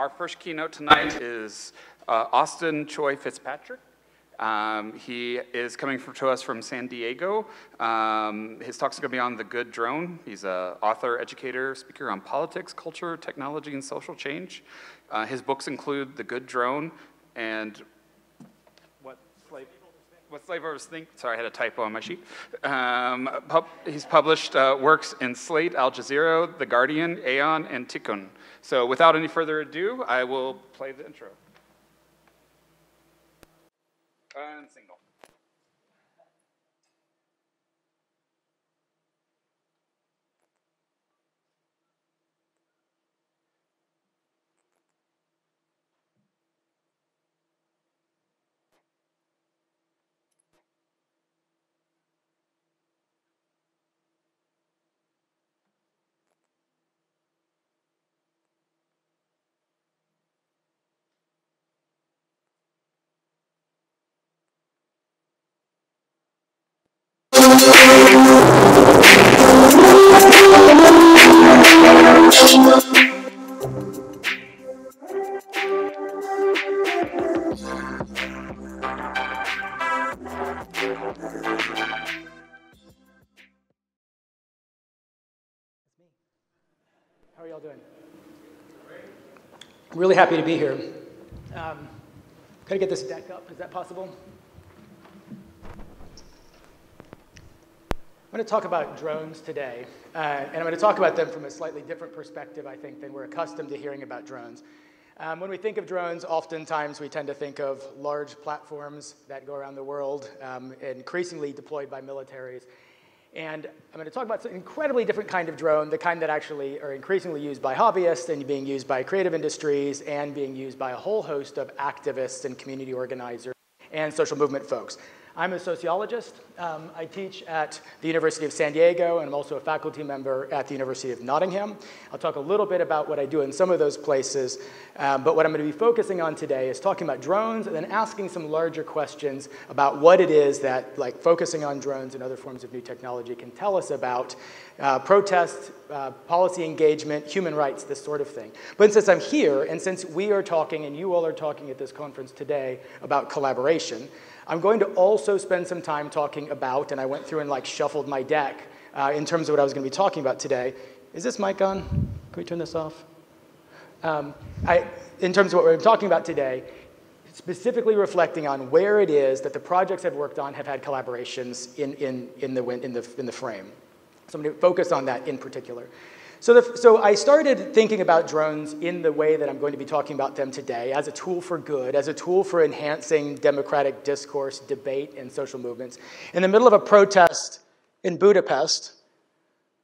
our first keynote tonight is uh, Austin Choi Fitzpatrick. Um, he is coming from, to us from San Diego. Um, his talk's going to be on the good drone. He's an author, educator, speaker on politics, culture, technology, and social change. Uh, his books include The Good Drone and what slave owners think. Sorry, I had a typo on my sheet. Um, pub, he's published uh, works in Slate, Al Jazeera, The Guardian, Aeon, and Tikkun. So without any further ado, I will play the intro. And single. Really happy to be here. Um, can I get this deck up? Is that possible? I'm going to talk about drones today, uh, and I'm going to talk about them from a slightly different perspective, I think, than we're accustomed to hearing about drones. Um, when we think of drones, oftentimes we tend to think of large platforms that go around the world, um, increasingly deployed by militaries. And I'm going to talk about an incredibly different kind of drone, the kind that actually are increasingly used by hobbyists and being used by creative industries and being used by a whole host of activists and community organizers and social movement folks. I'm a sociologist. Um, I teach at the University of San Diego, and I'm also a faculty member at the University of Nottingham. I'll talk a little bit about what I do in some of those places, um, but what I'm going to be focusing on today is talking about drones and then asking some larger questions about what it is that, like, focusing on drones and other forms of new technology can tell us about uh, protest, uh, policy engagement, human rights, this sort of thing. But since I'm here, and since we are talking, and you all are talking at this conference today about collaboration, I'm going to also spend some time talking about, and I went through and like shuffled my deck uh, in terms of what I was going to be talking about today. Is this mic on? Can we turn this off? Um, I, in terms of what we're talking about today, specifically reflecting on where it is that the projects I've worked on have had collaborations in, in, in, the, in, the, in the frame. So I'm going to focus on that in particular. So, the, so I started thinking about drones in the way that I'm going to be talking about them today, as a tool for good, as a tool for enhancing democratic discourse, debate, and social movements. In the middle of a protest in Budapest,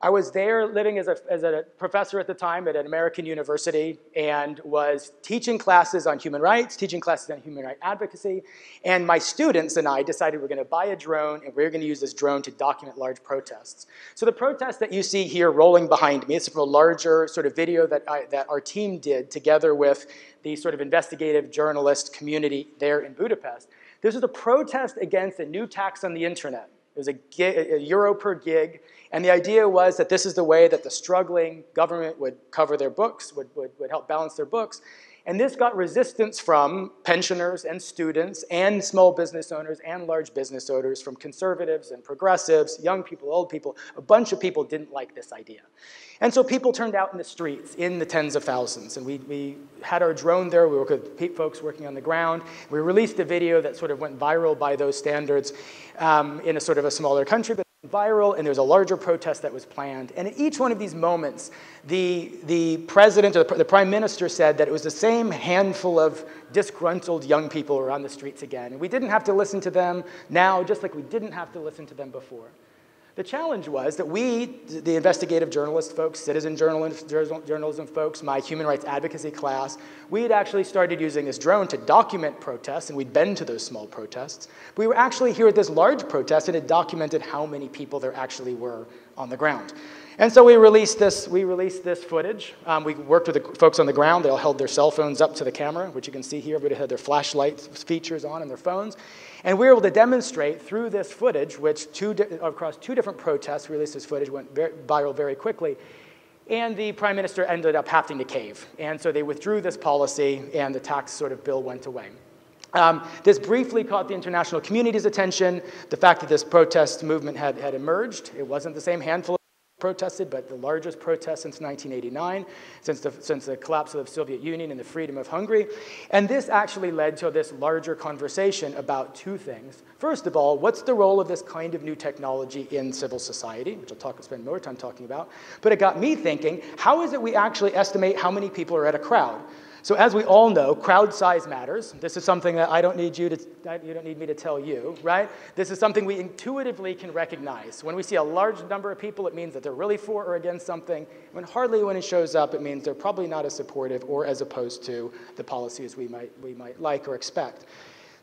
I was there living as a, as a professor at the time at an American university and was teaching classes on human rights, teaching classes on human rights advocacy. And my students and I decided we're going to buy a drone and we're going to use this drone to document large protests. So the protest that you see here rolling behind me is from a larger sort of video that, I, that our team did together with the sort of investigative journalist community there in Budapest. This is a protest against a new tax on the internet. It was a, gig, a euro per gig and the idea was that this is the way that the struggling government would cover their books, would, would, would help balance their books. And this got resistance from pensioners and students and small business owners and large business owners, from conservatives and progressives, young people, old people. A bunch of people didn't like this idea. And so people turned out in the streets in the tens of thousands. And we, we had our drone there. We worked with folks working on the ground. We released a video that sort of went viral by those standards um, in a sort of a smaller country. But viral, and there was a larger protest that was planned. And at each one of these moments, the, the president or the, the prime minister said that it was the same handful of disgruntled young people who were on the streets again. And we didn't have to listen to them now, just like we didn't have to listen to them before. The challenge was that we, the investigative journalist folks, citizen journalism folks, my human rights advocacy class, we had actually started using this drone to document protests, and we'd been to those small protests. We were actually here at this large protest and had documented how many people there actually were on the ground. And so we released this, we released this footage. Um, we worked with the folks on the ground. They all held their cell phones up to the camera, which you can see here. Everybody had their flashlight features on in their phones. And we were able to demonstrate through this footage, which two across two different protests, released this footage, went very, viral very quickly, And the prime minister ended up having to cave. And so they withdrew this policy, and the tax sort of bill went away. Um, this briefly caught the international community's attention. The fact that this protest movement had, had emerged, it wasn't the same handful protested, but the largest protest since 1989, since the, since the collapse of the Soviet Union and the freedom of Hungary. And this actually led to this larger conversation about two things. First of all, what's the role of this kind of new technology in civil society, which I'll talk, spend more time talking about. But it got me thinking, how is it we actually estimate how many people are at a crowd? So as we all know, crowd size matters. This is something that I don't need you to, you don't need me to tell you, right? This is something we intuitively can recognize. When we see a large number of people, it means that they're really for or against something. When hardly when it shows up, it means they're probably not as supportive or as opposed to the policies we might, we might like or expect.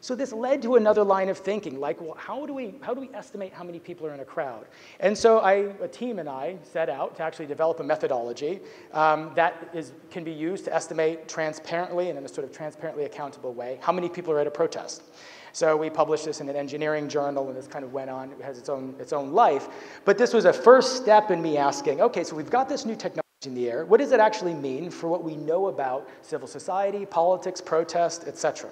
So this led to another line of thinking, like, well, how do we, how do we estimate how many people are in a crowd? And so I, a team and I set out to actually develop a methodology um, that is, can be used to estimate transparently and in a sort of transparently accountable way how many people are at a protest. So we published this in an engineering journal, and this kind of went on. It has its own, its own life. But this was a first step in me asking, okay, so we've got this new technology in the air. What does it actually mean for what we know about civil society, politics, protest, et cetera?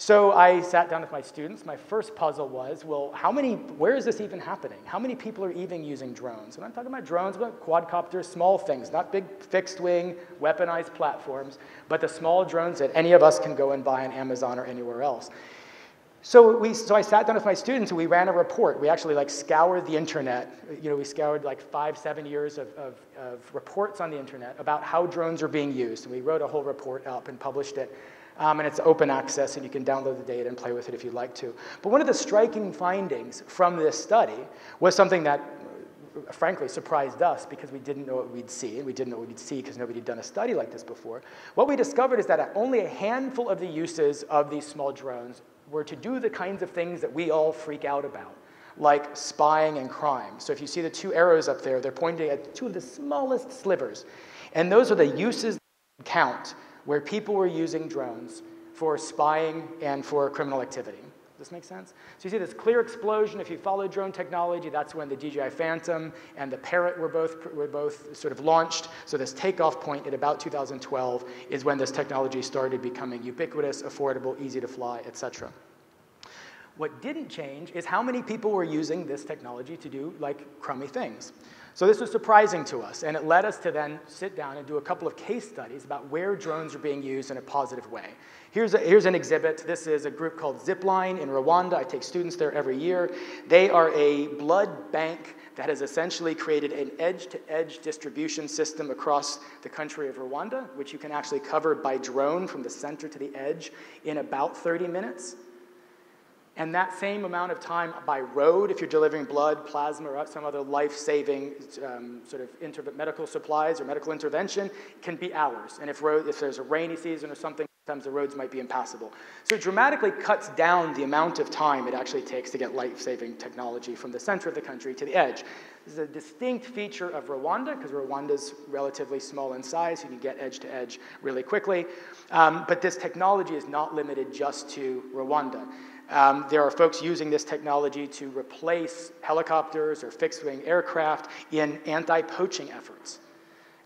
So I sat down with my students. My first puzzle was, well, how many, where is this even happening? How many people are even using drones? And I'm talking about drones, about quadcopters, small things, not big fixed wing, weaponized platforms, but the small drones that any of us can go and buy on Amazon or anywhere else. So, we, so I sat down with my students and we ran a report. We actually like scoured the internet. You know, we scoured like five, seven years of, of, of reports on the internet about how drones are being used. And we wrote a whole report up and published it. Um, and it's open access, and you can download the data and play with it if you'd like to. But one of the striking findings from this study was something that uh, frankly surprised us because we didn't know what we'd see, and we didn't know what we'd see because nobody had done a study like this before. What we discovered is that only a handful of the uses of these small drones were to do the kinds of things that we all freak out about, like spying and crime. So if you see the two arrows up there, they're pointing at two of the smallest slivers. And those are the uses that count where people were using drones for spying and for criminal activity. Does this make sense? So you see this clear explosion. If you follow drone technology, that's when the DJI Phantom and the Parrot were both, were both sort of launched. So this takeoff point at about 2012 is when this technology started becoming ubiquitous, affordable, easy to fly, et cetera. What didn't change is how many people were using this technology to do like crummy things. So this was surprising to us, and it led us to then sit down and do a couple of case studies about where drones are being used in a positive way. Here's, a, here's an exhibit. This is a group called Zipline in Rwanda. I take students there every year. They are a blood bank that has essentially created an edge-to-edge -edge distribution system across the country of Rwanda, which you can actually cover by drone from the center to the edge in about 30 minutes. And that same amount of time by road, if you're delivering blood, plasma, or some other life-saving um, sort of medical supplies or medical intervention, can be hours. And if, road, if there's a rainy season or something, sometimes the roads might be impassable. So it dramatically cuts down the amount of time it actually takes to get life-saving technology from the center of the country to the edge. This is a distinct feature of Rwanda, because Rwanda's relatively small in size. You can get edge to edge really quickly. Um, but this technology is not limited just to Rwanda. Um, there are folks using this technology to replace helicopters or fixed wing aircraft in anti poaching efforts.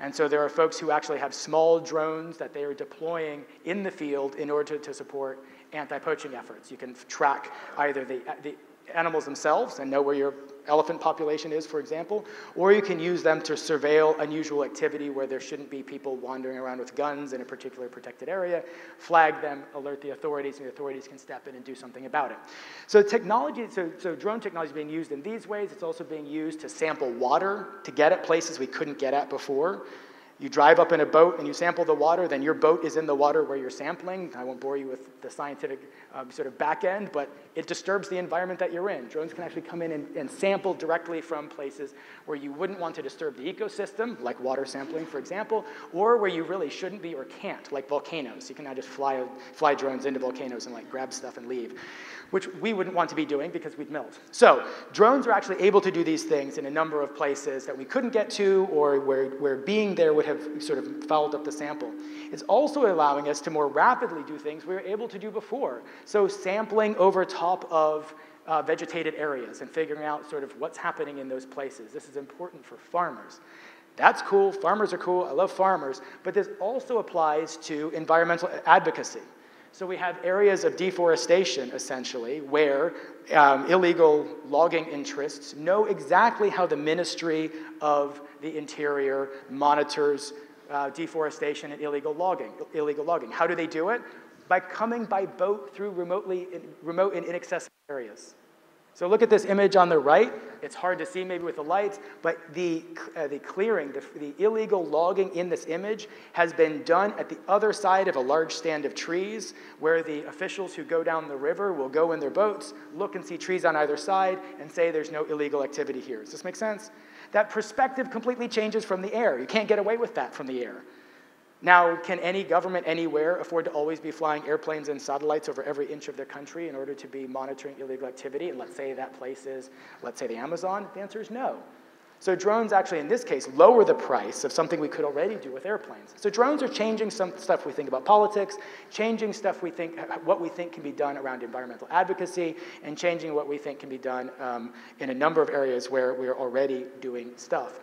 And so there are folks who actually have small drones that they are deploying in the field in order to, to support anti poaching efforts. You can track either the, the animals themselves and know where your elephant population is, for example, or you can use them to surveil unusual activity where there shouldn't be people wandering around with guns in a particular protected area, flag them, alert the authorities, and the authorities can step in and do something about it. So technology, so, so drone technology is being used in these ways. It's also being used to sample water to get at places we couldn't get at before. You drive up in a boat and you sample the water, then your boat is in the water where you're sampling. I won't bore you with the scientific um, sort of back end, but it disturbs the environment that you're in. Drones can actually come in and, and, sample directly from places where you wouldn't want to disturb the ecosystem, like water sampling, for example, or where you really shouldn't be or can't, like volcanoes. You can now just fly, fly drones into volcanoes and like grab stuff and leave which we wouldn't want to be doing because we'd melt. So drones are actually able to do these things in a number of places that we couldn't get to or where, where being there would have sort of fouled up the sample. It's also allowing us to more rapidly do things we were able to do before. So sampling over top of uh, vegetated areas and figuring out sort of what's happening in those places. This is important for farmers. That's cool, farmers are cool, I love farmers, but this also applies to environmental advocacy. So we have areas of deforestation, essentially, where um, illegal logging interests know exactly how the Ministry of the Interior monitors uh, deforestation and illegal logging. Illegal logging. How do they do it? By coming by boat through remotely, remote and inaccessible areas. So look at this image on the right. It's hard to see maybe with the lights, but the, uh, the clearing, the, the illegal logging in this image has been done at the other side of a large stand of trees where the officials who go down the river will go in their boats, look and see trees on either side, and say there's no illegal activity here. Does this make sense? That perspective completely changes from the air. You can't get away with that from the air. Now, can any government anywhere afford to always be flying airplanes and satellites over every inch of their country in order to be monitoring illegal activity? And let's say that place is, let's say the Amazon? The answer is no. So drones actually, in this case, lower the price of something we could already do with airplanes. So drones are changing some stuff we think about politics, changing stuff we think, what we think can be done around environmental advocacy, and changing what we think can be done um, in a number of areas where we're already doing stuff.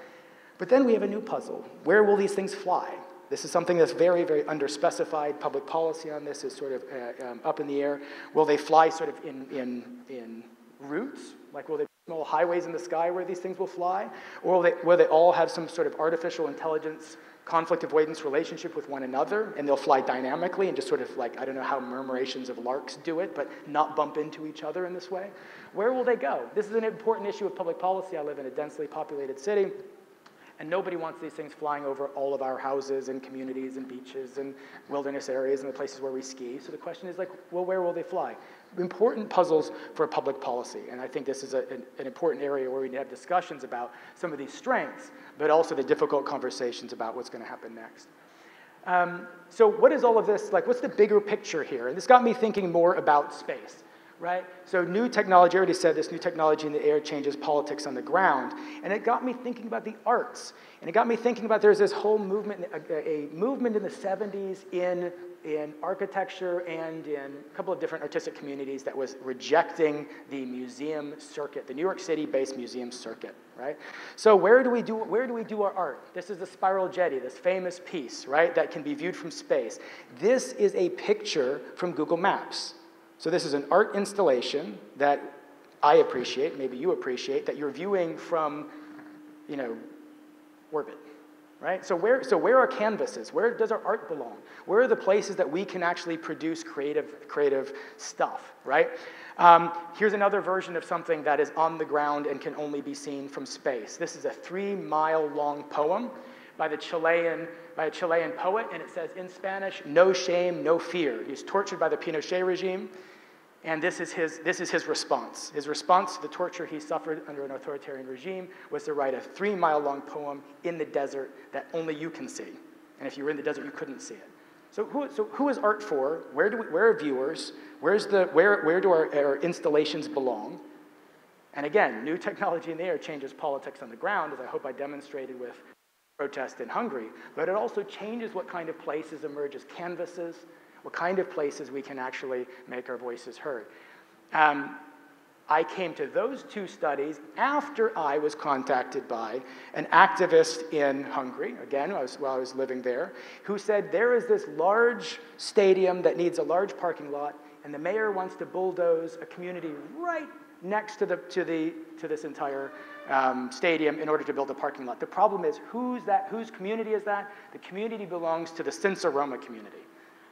But then we have a new puzzle. Where will these things fly? This is something that's very, very underspecified. Public policy on this is sort of uh, um, up in the air. Will they fly sort of in, in, in routes? Like, will they small highways in the sky where these things will fly? Or will they, will they all have some sort of artificial intelligence conflict avoidance relationship with one another, and they'll fly dynamically and just sort of like, I don't know how murmurations of larks do it, but not bump into each other in this way. Where will they go? This is an important issue of public policy. I live in a densely populated city. And nobody wants these things flying over all of our houses and communities and beaches and wilderness areas and the places where we ski. So the question is like, well, where will they fly? Important puzzles for public policy. And I think this is a, an, an important area where we need to have discussions about some of these strengths, but also the difficult conversations about what's going to happen next. Um, so what is all of this, like what's the bigger picture here? And this got me thinking more about space right? So new technology, I already said this, new technology in the air changes politics on the ground. And it got me thinking about the arts. And it got me thinking about there's this whole movement, a, a movement in the 70s in, in architecture and in a couple of different artistic communities that was rejecting the museum circuit, the New York City-based museum circuit, right? So where do we do, where do we do our art? This is the Spiral Jetty, this famous piece, right, that can be viewed from space. This is a picture from Google Maps. So this is an art installation that I appreciate, maybe you appreciate, that you're viewing from, you know, orbit, right? So where, so where are canvases? Where does our art belong? Where are the places that we can actually produce creative, creative stuff, right? Um, here's another version of something that is on the ground and can only be seen from space. This is a three mile long poem by the Chilean by a Chilean poet, and it says in Spanish, no shame, no fear. He's tortured by the Pinochet regime. And this is, his, this is his response. His response to the torture he suffered under an authoritarian regime was to write a three mile long poem in the desert that only you can see. And if you were in the desert, you couldn't see it. So who, so who is art for? Where, do we, where are viewers? Where's the, where, where do our, our installations belong? And again, new technology in the air changes politics on the ground, as I hope I demonstrated with protest in Hungary, but it also changes what kind of places emerge as canvases, what kind of places we can actually make our voices heard. Um, I came to those two studies after I was contacted by an activist in Hungary, again, while I was, while I was living there, who said there is this large stadium that needs a large parking lot, and the mayor wants to bulldoze a community right next to, the, to, the, to this entire um, stadium in order to build a parking lot. The problem is, who's that, whose community is that? The community belongs to the Cinca Roma community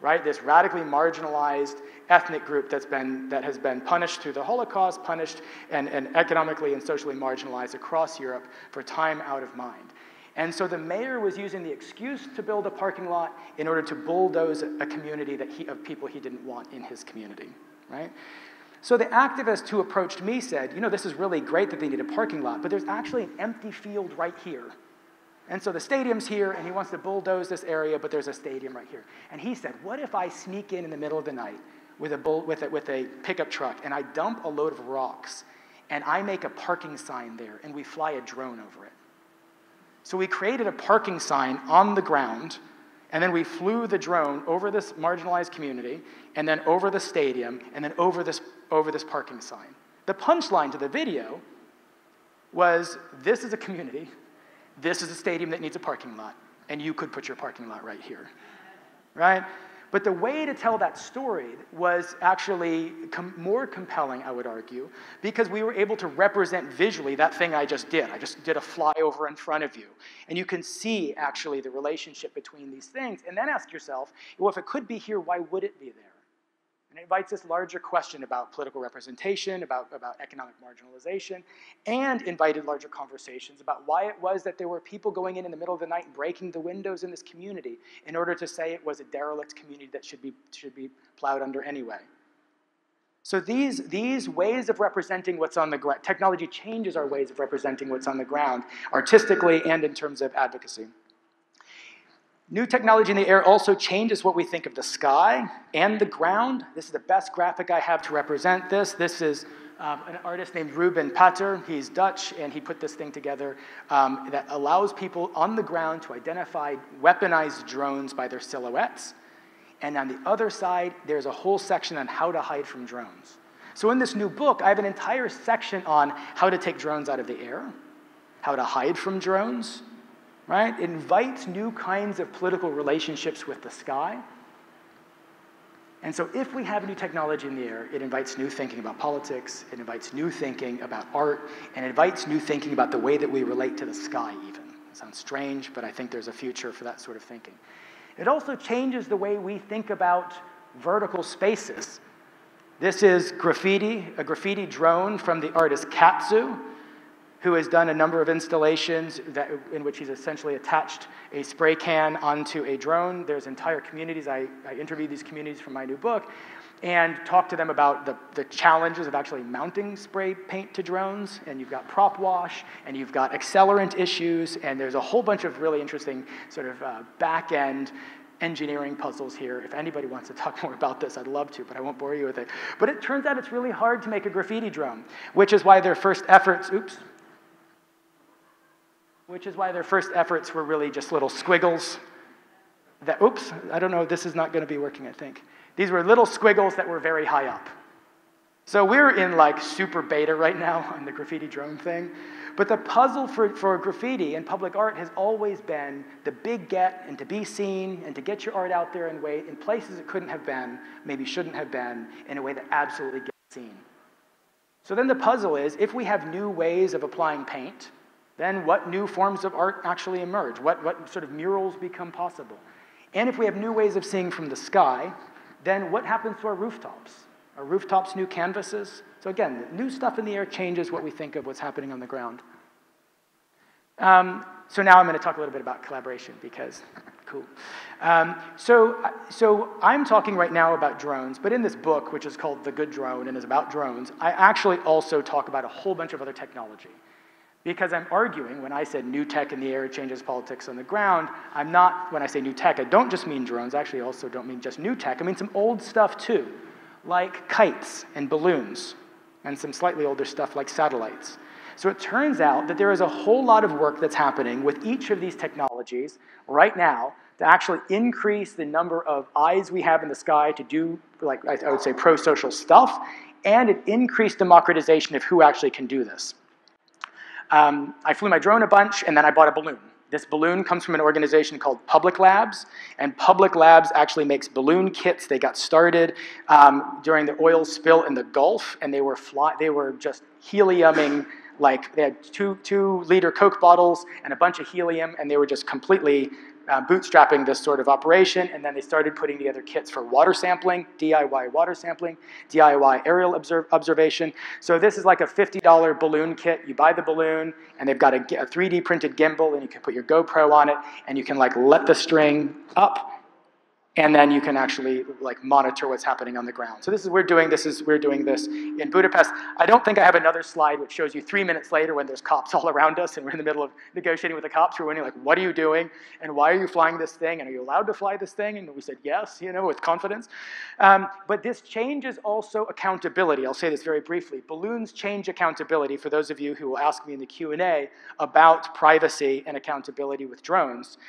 right? This radically marginalized ethnic group that's been, that has been punished through the Holocaust, punished and, and economically and socially marginalized across Europe for time out of mind. And so the mayor was using the excuse to build a parking lot in order to bulldoze a community that he, of people he didn't want in his community, right? So the activist who approached me said, you know, this is really great that they need a parking lot, but there's actually an empty field right here and so the stadium's here, and he wants to bulldoze this area, but there's a stadium right here. And he said, What if I sneak in in the middle of the night with a, bull, with a, with a pickup truck and I dump a load of rocks and I make a parking sign there and we fly a drone over it? So we created a parking sign on the ground, and then we flew the drone over this marginalized community, and then over the stadium, and then over this, over this parking sign. The punchline to the video was this is a community this is a stadium that needs a parking lot, and you could put your parking lot right here, right? But the way to tell that story was actually com- more compelling, I would argue, because we were able to represent visually that thing I just did. I just did a flyover in front of you. And you can see actually the relationship between these things. And then ask yourself, well, if it could be here, why would it be there? And it invites this larger question about political representation, about, about economic marginalization, and invited larger conversations about why it was that there were people going in in the middle of the night and breaking the windows in this community in order to say it was a derelict community that should be, should be plowed under anyway. So these, these ways of representing what's on the ground, technology changes our ways of representing what's on the ground, artistically and in terms of advocacy. New technology in the air also changes what we think of the sky and the ground. This is the best graphic I have to represent this. This is um, an artist named Ruben Pater. He's Dutch, and he put this thing together um, that allows people on the ground to identify weaponized drones by their silhouettes. And on the other side, there's a whole section on how to hide from drones. So in this new book, I have an entire section on how to take drones out of the air, how to hide from drones, right? It invites new kinds of political relationships with the sky. And so, if we have new technology in the air, it invites new thinking about politics, it invites new thinking about art, and it invites new thinking about the way that we relate to the sky, even. It sounds strange, but I think there's a future for that sort of thinking. It also changes the way we think about vertical spaces. This is graffiti, a graffiti drone from the artist Katsu who has done a number of installations that, in which he's essentially attached a spray can onto a drone. There's entire communities. I, I interviewed these communities from my new book and talked to them about the, the challenges of actually mounting spray paint to drones. And you've got prop wash, and you've got accelerant issues, and there's a whole bunch of really interesting sort of uh, back end engineering puzzles here. If anybody wants to talk more about this, I'd love to, but I won't bore you with it. But it turns out it's really hard to make a graffiti drone, which is why their first efforts, oops, which is why their first efforts were really just little squiggles that, oops, I don't know, this is not going to be working, I think. These were little squiggles that were very high up. So we're in like super beta right now on the graffiti drone thing. But the puzzle for, for graffiti and public art has always been the big get and to be seen and to get your art out there in, way, in places it couldn't have been, maybe shouldn't have been, in a way that absolutely gets seen. So then the puzzle is if we have new ways of applying paint, then what new forms of art actually emerge? What, what sort of murals become possible? And if we have new ways of seeing from the sky, then what happens to our rooftops? Our rooftops new canvases? So again, new stuff in the air changes what we think of what's happening on the ground. Um, so now I'm going to talk a little bit about collaboration because cool. Um, so, so I'm talking right now about drones, but in this book, which is called The Good Drone and is about drones, I actually also talk about a whole bunch of other technology. Because I'm arguing, when I said new tech in the air changes politics on the ground, I'm not, when I say new tech, I don't just mean drones. Actually, also don't mean just new tech. I mean some old stuff too, like kites and balloons, and some slightly older stuff like satellites. So it turns out that there is a whole lot of work that's happening with each of these technologies right now to actually increase the number of eyes we have in the sky to do, like I would say, pro social stuff, and it increased democratization of who actually can do this. Um, I flew my drone a bunch, and then I bought a balloon. This balloon comes from an organization called Public Labs, and Public Labs actually makes balloon kits. They got started um, during the oil spill in the Gulf, and they were fly- they were just heliuming like they had two two liter Coke bottles and a bunch of helium, and they were just completely uh, bootstrapping this sort of operation, and then they started putting together kits for water sampling, DIY water sampling, DIY aerial observ observation. So this is like a $50 balloon kit. You buy the balloon, and they've got a, a 3D printed gimbal, and you can put your GoPro on it, and you can like let the string up and then you can actually like monitor what's happening on the ground. So this is we're doing this is we're doing this in Budapest. I don't think I have another slide which shows you three minutes later when there's cops all around us and we're in the middle of negotiating with the cops We're wondering like, what are you doing and why are you flying this thing and are you allowed to fly this thing? And we said yes, you know, with confidence. Um, but this changes also accountability. I'll say this very briefly. Balloons change accountability for those of you who will ask me in the Q and A about privacy and accountability with drones.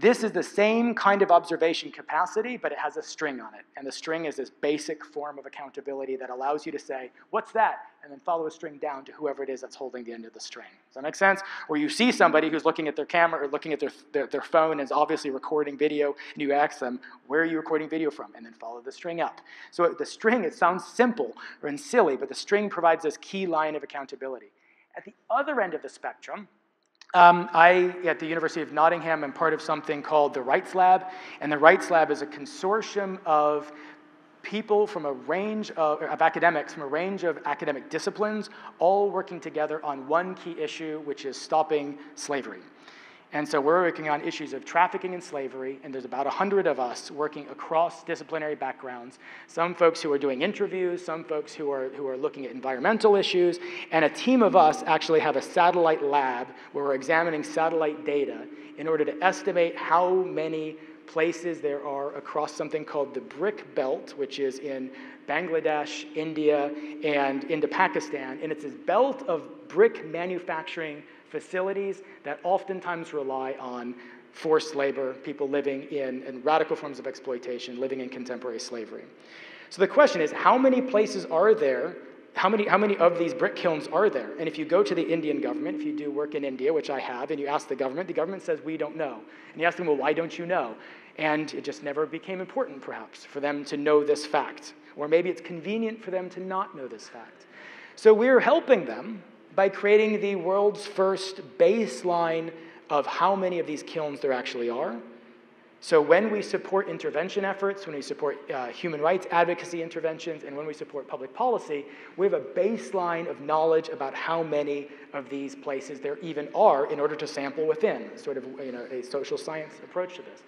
This is the same kind of observation capacity, but it has a string on it. And the string is this basic form of accountability that allows you to say, what's that? And then follow a string down to whoever it is that's holding the end of the string. Does that make sense? Or you see somebody who's looking at their camera or looking at their, their, their phone and is obviously recording video, and you ask them, where are you recording video from? And then follow the string up. So the string, it sounds simple and silly, but the string provides this key line of accountability. At the other end of the spectrum, um, I, at the University of Nottingham, am part of something called the Rights Lab, and the Rights Lab is a consortium of people from a range of, of, academics from a range of academic disciplines, all working together on one key issue, which is stopping slavery. And so we're working on issues of trafficking and slavery, and there's about 100 of us working across disciplinary backgrounds. Some folks who are doing interviews, some folks who are, who are looking at environmental issues, and a team of us actually have a satellite lab where we're examining satellite data in order to estimate how many places there are across something called the Brick Belt, which is in Bangladesh, India, and into Pakistan. And it's this belt of brick manufacturing facilities that oftentimes rely on forced labor, people living in, in radical forms of exploitation, living in contemporary slavery. So the question is how many places are there? How many, how many of these brick kilns are there? And if you go to the Indian government, if you do work in India, which I have, and you ask the government, the government says, We don't know. And you ask them, Well, why don't you know? And it just never became important, perhaps, for them to know this fact. Or maybe it's convenient for them to not know this fact. So we're helping them by creating the world's first baseline of how many of these kilns there actually are. So, when we support intervention efforts, when we support uh, human rights advocacy interventions, and when we support public policy, we have a baseline of knowledge about how many of these places there even are in order to sample within, sort of you know, a social science approach to this.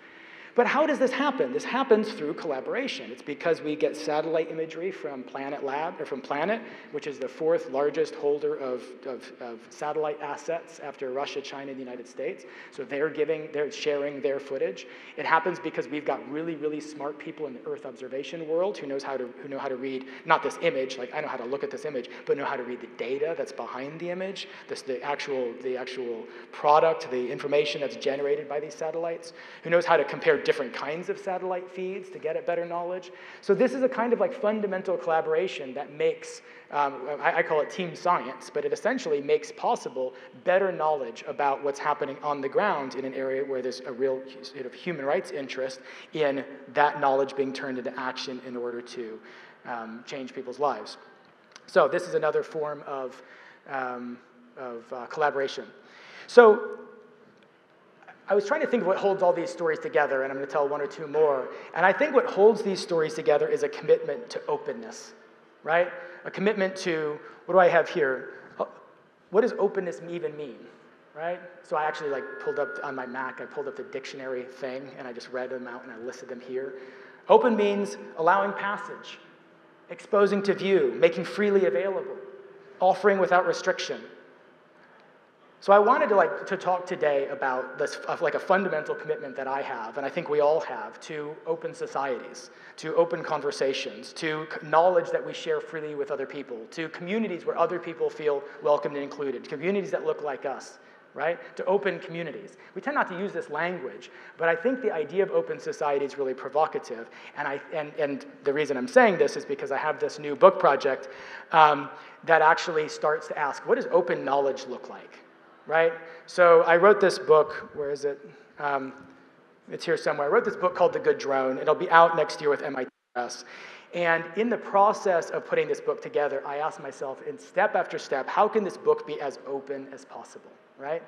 But how does this happen? This happens through collaboration. It's because we get satellite imagery from Planet Lab, or from Planet, which is the fourth largest holder of, of, of, satellite assets after Russia, China, and the United States. So they're giving, they're sharing their footage. It happens because we've got really, really smart people in the Earth observation world who knows how to who know how to read not this image, like I know how to look at this image, but know how to read the data that's behind the image, this the actual the actual product, the information that's generated by these satellites, who knows how to compare different kinds of satellite feeds to get at better knowledge. So this is a kind of like fundamental collaboration that makes, um, I, I call it team science, but it essentially makes possible better knowledge about what's happening on the ground in an area where there's a real sort of human rights interest in that knowledge being turned into action in order to um, change people's lives. So this is another form of, um, of uh, collaboration. So I was trying to think of what holds all these stories together, and I'm going to tell one or two more. And I think what holds these stories together is a commitment to openness, right? A commitment to, what do I have here? What does openness even mean, right? So I actually like pulled up on my Mac, I pulled up the dictionary thing, and I just read them out and I listed them here. Open means allowing passage, exposing to view, making freely available, offering without restriction, so I wanted to like to talk today about this like a fundamental commitment that I have, and I think we all have, to open societies, to open conversations, to knowledge that we share freely with other people, to communities where other people feel welcomed and included, communities that look like us, right? To open communities. We tend not to use this language, but I think the idea of open society is really provocative. And, I, and, and the reason I'm saying this is because I have this new book project um, that actually starts to ask what does open knowledge look like? Right? So I wrote this book. Where is it? Um, it's here somewhere. I wrote this book called The Good Drone. It'll be out next year with MIT Press. And in the process of putting this book together, I asked myself, in step after step, how can this book be as open as possible, right?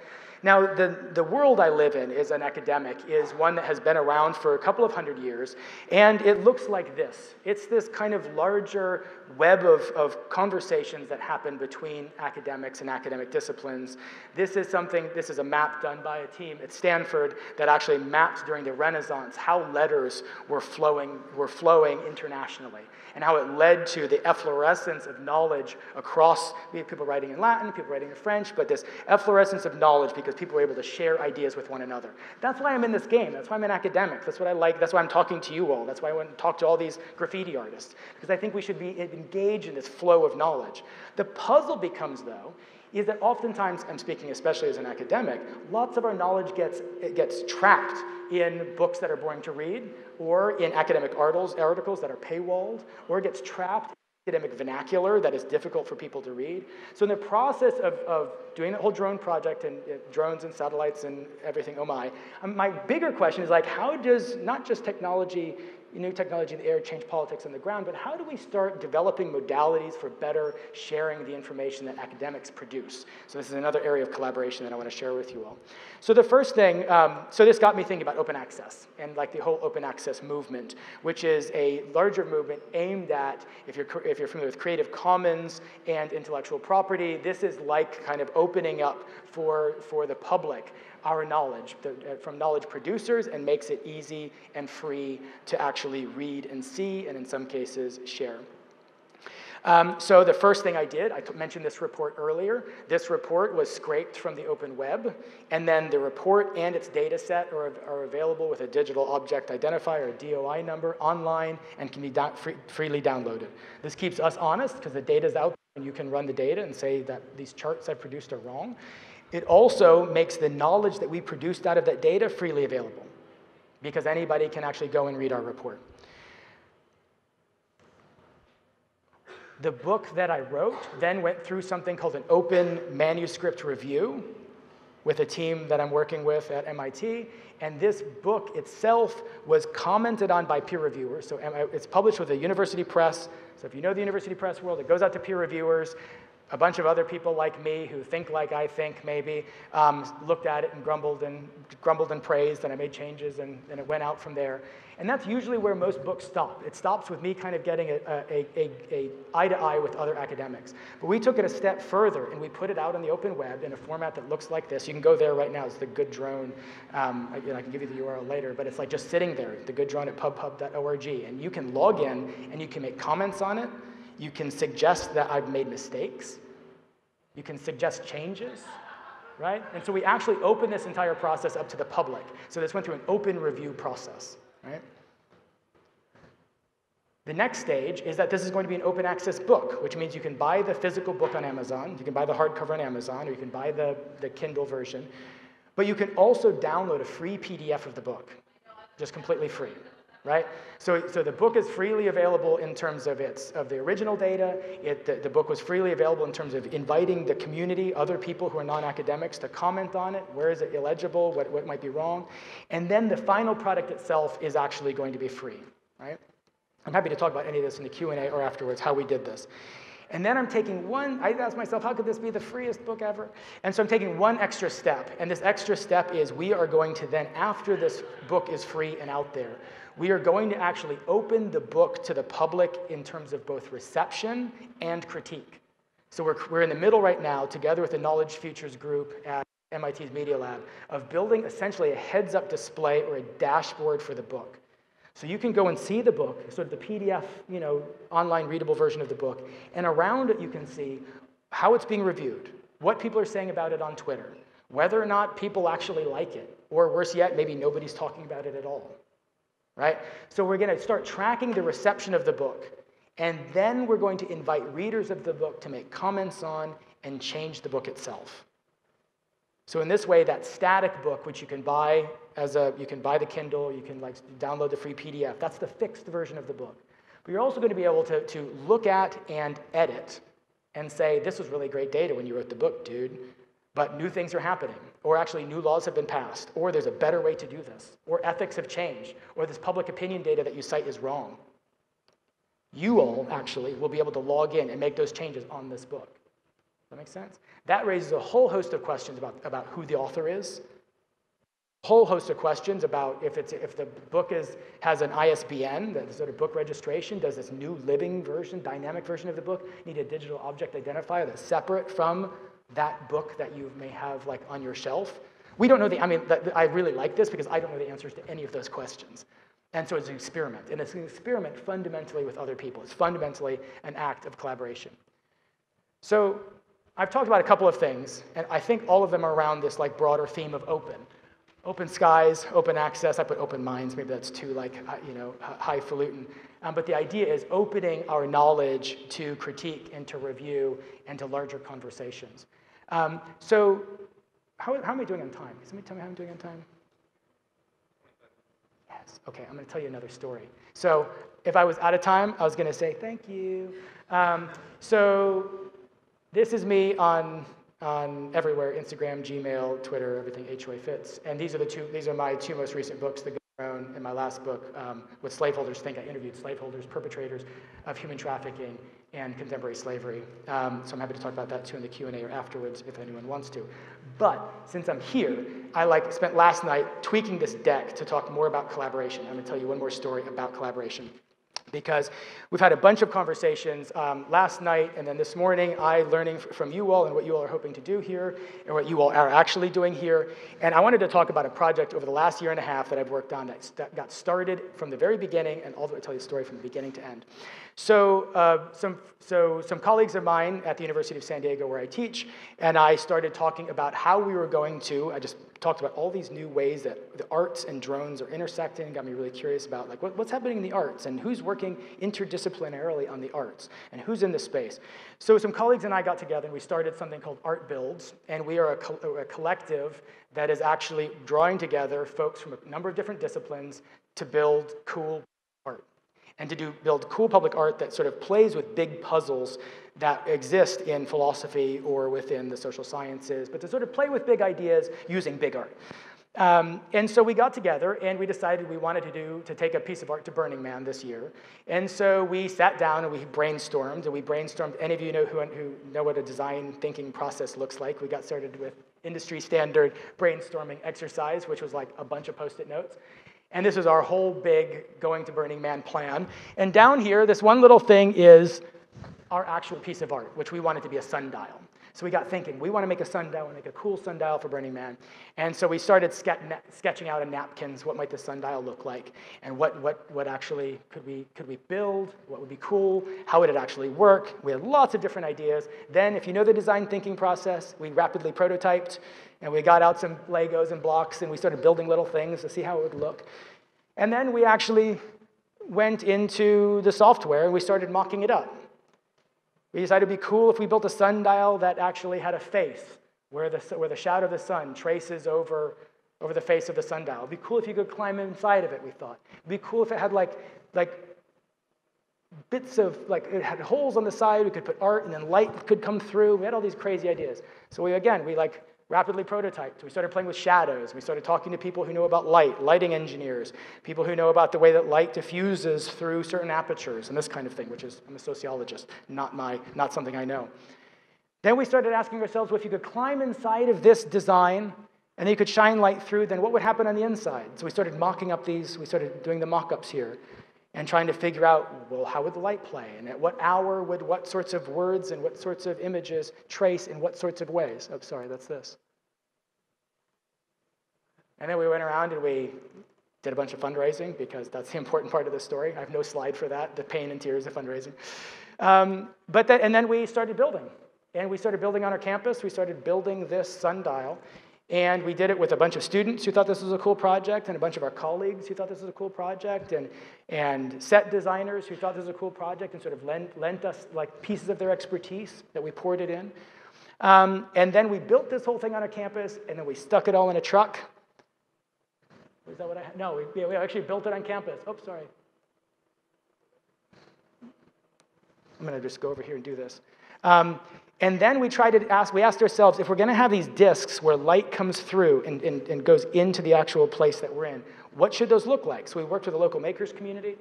Now, the, the world I live in is an academic, is one that has been around for a couple of hundred years, and it looks like this. It's this kind of larger web of, of conversations that happen between academics and academic disciplines. This is something, this is a map done by a team at Stanford that actually mapped during the Renaissance how letters were flowing, were flowing internationally and how it led to the efflorescence of knowledge across people writing in Latin, people writing in French, but this efflorescence of knowledge because people are able to share ideas with one another. That's why I'm in this game. That's why I'm an academic. That's what I like. That's why I'm talking to you all. That's why I want to talk to all these graffiti artists because I think we should be engaged in this flow of knowledge. The puzzle becomes, though, is that oftentimes, I'm speaking especially as an academic, lots of our knowledge gets, gets trapped in books that are boring to read, or in academic articles, articles that are paywalled, or gets trapped academic vernacular that is difficult for people to read. So in the process of, of doing the whole drone project and uh, drones and satellites and everything, oh my, um, my bigger question is like, how does not just technology new technology in the air change politics on the ground, but how do we start developing modalities for better sharing the information that academics produce? So this is another area of collaboration that I want to share with you all. So the first thing, um, so this got me thinking about open access and like the whole open access movement, which is a larger movement aimed at, if you're, if you're familiar with Creative Commons and intellectual property, this is like kind of opening up for, for the public our knowledge uh, from knowledge producers and makes it easy and free to actually read and see, and in some cases, share. Um, so the first thing I did, I mentioned this report earlier. This report was scraped from the open web, and then the report and its data set are, are available with a digital object identifier, a DOI number, online, and can be do free, freely downloaded. This keeps us honest because the data is out there, and you can run the data and say that these charts I've produced are wrong. It also makes the knowledge that we produced out of that data freely available because anybody can actually go and read our report. The book that I wrote then went through something called an open manuscript review with a team that I'm working with at MIT. And this book itself was commented on by peer reviewers. So it's published with a university press. So if you know the university press world, it goes out to peer reviewers a bunch of other people like me who think like I think maybe um, looked at it and grumbled and grumbled and praised, and I made changes, and, and it went out from there. And that's usually where most books stop. It stops with me kind of getting a, a, a, a, eye to eye with other academics. But we took it a step further, and we put it out on the open web in a format that looks like this. You can go there right now. It's the Good Drone. Um, I, you know, I can give you the URL later, but it's like just sitting there, the Good Drone at pubpub.org, and you can log in and you can make comments on it. You can suggest that I've made mistakes. You can suggest changes, right? And so we actually open this entire process up to the public. So this went through an open review process, right? The next stage is that this is going to be an open access book, which means you can buy the physical book on Amazon, you can buy the hardcover on Amazon, or you can buy the, the Kindle version. But you can also download a free PDF of the book, just completely free right? So, so the book is freely available in terms of its of the original data. It, the, the book was freely available in terms of inviting the community, other people who are non-academics, to comment on it. Where is it illegible? What, what might be wrong? And then the final product itself is actually going to be free, right? I'm happy to talk about any of this in the Q&A or afterwards, how we did this. And then I'm taking one, I asked myself, how could this be the freest book ever? And so I'm taking one extra step. And this extra step is we are going to then, after this book is free and out there, we are going to actually open the book to the public in terms of both reception and critique. So we're, we're in the middle right now, together with the Knowledge Futures group at MIT's Media Lab, of building essentially a heads up display or a dashboard for the book. So you can go and see the book, sort of the PDF, you know, online readable version of the book, and around it you can see how it's being reviewed, what people are saying about it on Twitter, whether or not people actually like it, or worse yet, maybe nobody's talking about it at all right? So we're going to start tracking the reception of the book, and then we're going to invite readers of the book to make comments on and change the book itself. So in this way, that static book, which you can buy as a, you can buy the Kindle, you can like download the free PDF. That's the fixed version of the book. But you're also going to be able to, to look at and edit and say, this was really great data when you wrote the book, dude. But new things are happening, or actually new laws have been passed, or there's a better way to do this, or ethics have changed, or this public opinion data that you cite is wrong. You all actually will be able to log in and make those changes on this book. That make sense? That raises a whole host of questions about, about who the author is, whole host of questions about if, it's, if the book is, has an ISBN, the sort of book registration, does this new living version, dynamic version of the book need a digital object identifier that's separate from that book that you may have like on your shelf? We don't know the, I mean, the, I really like this because I don't know the answers to any of those questions. And so it's an experiment. And it's an experiment fundamentally with other people. It's fundamentally an act of collaboration. So I've talked about a couple of things, and I think all of them are around this like broader theme of open. Open skies, open access. I put open minds. Maybe that's too like you know highfalutin. Um, but the idea is opening our knowledge to critique and to review and to larger conversations. Um, so, how, how am I doing on time? Can somebody tell me how I'm doing on time? Yes. Okay, I'm going to tell you another story. So, if I was out of time, I was going to say thank you. Um, so, this is me on on everywhere: Instagram, Gmail, Twitter, everything. achoifitz. And these are the two. These are my two most recent books. Good in my last book, um, what slaveholders think. I interviewed slaveholders, perpetrators of human trafficking and contemporary slavery. Um, so I'm happy to talk about that too in the Q&A or afterwards if anyone wants to. But since I'm here, I like spent last night tweaking this deck to talk more about collaboration. I'm going to tell you one more story about collaboration because we've had a bunch of conversations um, last night and then this morning i learning from you all and what you all are hoping to do here and what you all are actually doing here. And i wanted to talk about a project over the last year and a half that i've worked on that got started from the very beginning and all the way tell you the story from the beginning to end so, uh, some, so some colleagues of mine at the University of San Diego, where I teach, and I started talking about how we were going to. I just talked about all these new ways that the arts and drones are intersecting. Got me really curious about like what, what's happening in the arts and who's working interdisciplinarily on the arts and who's in the space. So some colleagues and I got together and we started something called Art Builds, and we are a, co- a collective that is actually drawing together folks from a number of different disciplines to build cool and to do, build cool public art that sort of plays with big puzzles that exist in philosophy or within the social sciences, but to sort of play with big ideas using big art. Um, and so we got together and we decided we wanted to do to take a piece of art to Burning Man this year. And so we sat down and we brainstormed and we brainstormed. Any of you know who, who know what a design thinking process looks like? We got started with industry standard brainstorming exercise, which was like a bunch of post-it notes. And this is our whole big going to Burning Man plan. And down here, this one little thing is our actual piece of art, which we wanted to be a sundial. So we got thinking, we want to make a sundial, we make a cool sundial for Burning Man. And so we started sketching out on napkins what might the sundial look like, and what, what, what actually could we, could we build, what would be cool, how would it actually work. We had lots of different ideas. Then, if you know the design thinking process, we rapidly prototyped, and we got out some Legos and blocks, and we started building little things to see how it would look. And then we actually went into the software and we started mocking it up. We decided it'd be cool if we built a sundial that actually had a face where the, where the shadow of the sun traces over, over the face of the sundial. It'd be cool if you could climb inside of it, we thought. It'd be cool if it had like, like bits of, like, it had holes on the side. We could put art and then light could come through. We had all these crazy ideas. So we, again, we like rapidly prototyped. We started playing with shadows. We started talking to people who know about light, lighting engineers, people who know about the way that light diffuses through certain apertures and this kind of thing, which is, I'm a sociologist, not, my, not something I know. Then we started asking ourselves, well, if you could climb inside of this design and you could shine light through, then what would happen on the inside? So we started mocking up these, we started doing the mock ups here and trying to figure out, well, how would the light play? And at what hour would what sorts of words and what sorts of images trace in what sorts of ways? Oh, sorry, that's this. And then we went around and we did a bunch of fundraising because that's the important part of the story. I have no slide for that, the pain and tears of fundraising. Um, but that, and then we started building. And we started building on our campus. We started building this sundial. And we did it with a bunch of students who thought this was a cool project, and a bunch of our colleagues who thought this was a cool project, and, and set designers who thought this was a cool project and sort of lent, lent us like pieces of their expertise that we poured it in. Um, and then we built this whole thing on our campus, and then we stuck it all in a truck. Is that what I No, we, yeah, we actually built it on campus. Oh, sorry. I'm going to just go over here and do this. Um, and then we tried to ask, we asked ourselves if we're going to have these discs where light comes through and, and, and goes into the actual place that we're in, what should those look like? So we worked with the local makers community